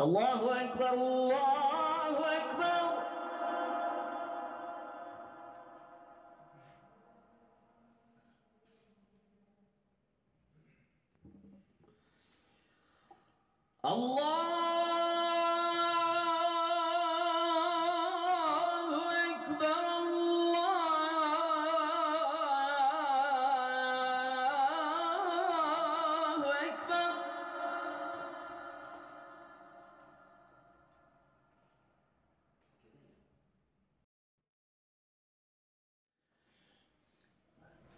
الله أكبر الله أكبر الله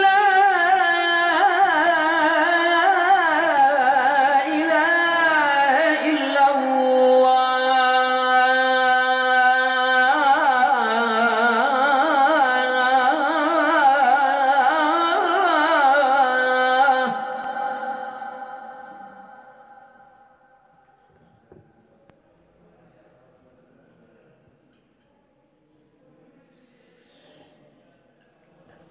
لا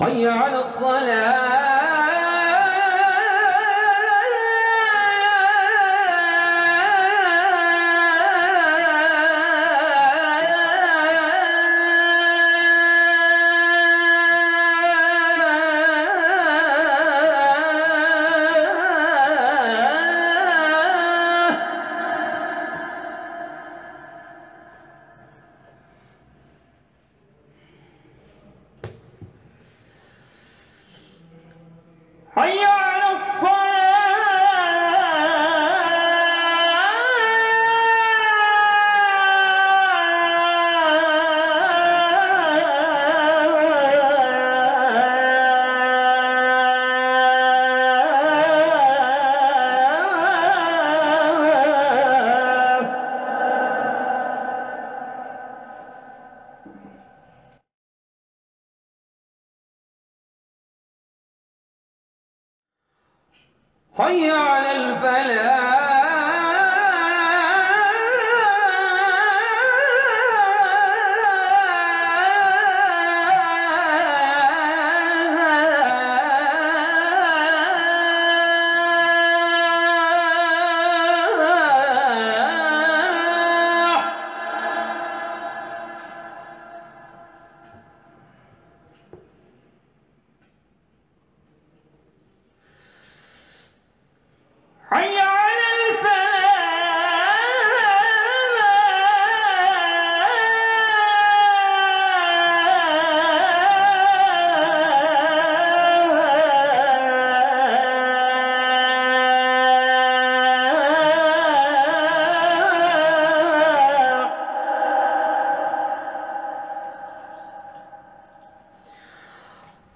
حي على الصلاة. حي على الفلاح.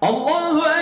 Allahu